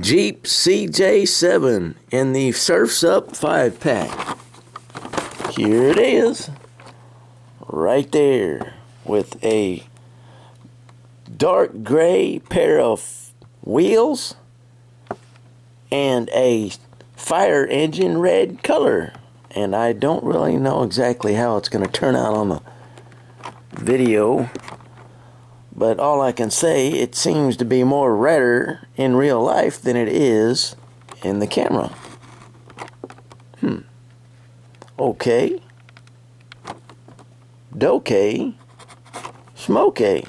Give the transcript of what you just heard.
Jeep CJ7 in the Surfs Up 5 pack. Here it is. Right there with a dark gray pair of wheels and a fire engine red color. And I don't really know exactly how it's going to turn out on the video. But all I can say, it seems to be more redder in real life than it is in the camera. Hmm. Okay. Dokay. Smokey.